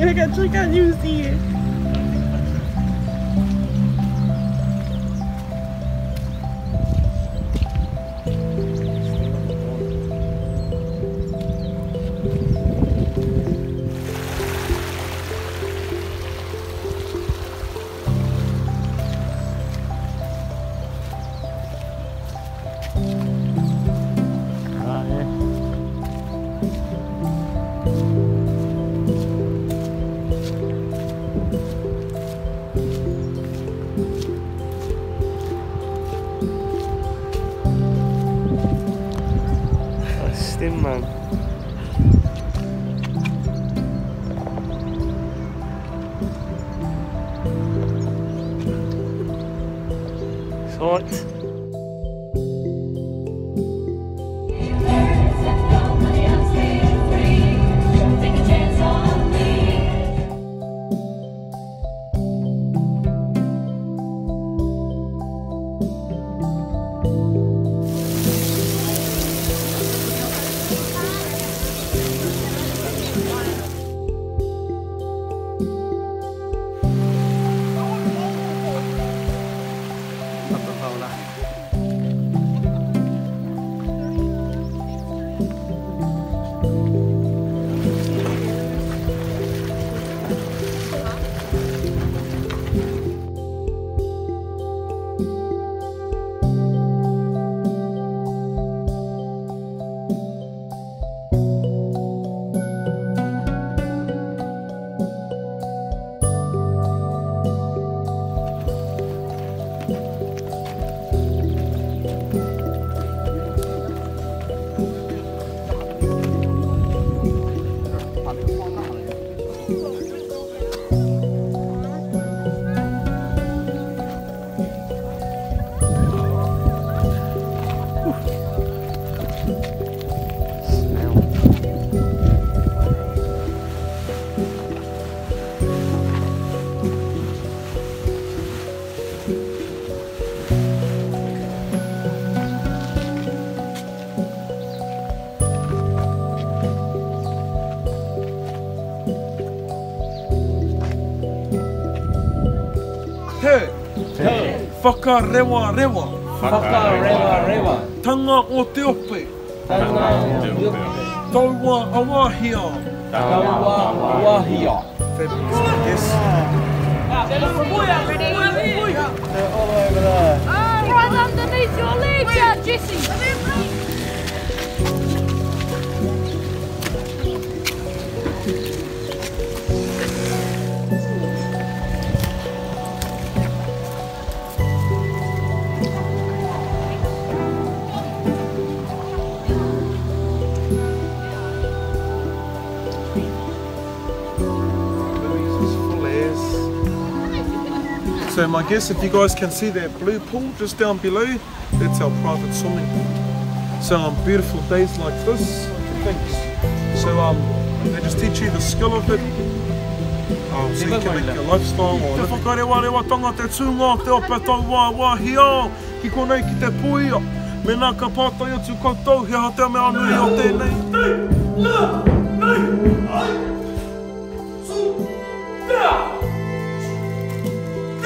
I got trick you, see it. Stimmt, Mann. Whaka rewa rewa. Whaka rewa rewa. Tanga o te ope. Tanga o te ope. Taua awahia. Taua awahia. Fabulous, I guess. Yeah, they're all over there. Oh, right underneath your leg, Jesse. So my guess, if you guys can see that blue pool just down below, that's our private swimming pool. So on um, beautiful days like this, thanks. So um, they just teach you the skill of it. Oh, so you can make your lifestyle. Te whakare wā rewa tanga te tūngā, te ope tau wā wā hi ki konei ki te pui ā. Me nā ka pātai me anui o tēnei. Nei, nei,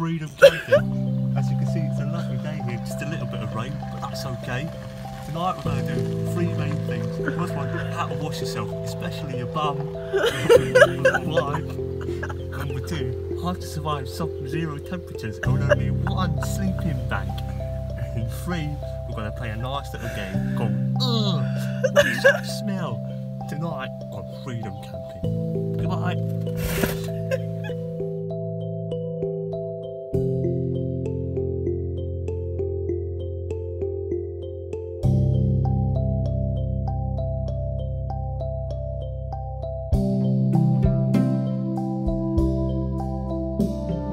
freedom camping. As you can see, it's a lovely day here. Just a little bit of rain, but that's okay. Tonight we're going to do three main things. first one, how to wash yourself, especially your bum. Number two, how to survive sub-zero temperatures and only one sleeping bag. And three, we're going to play a nice little game called Ugh, What's That Smell? Tonight on Freedom Camping. Goodbye. Thank you.